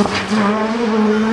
아, 아, 아, 아.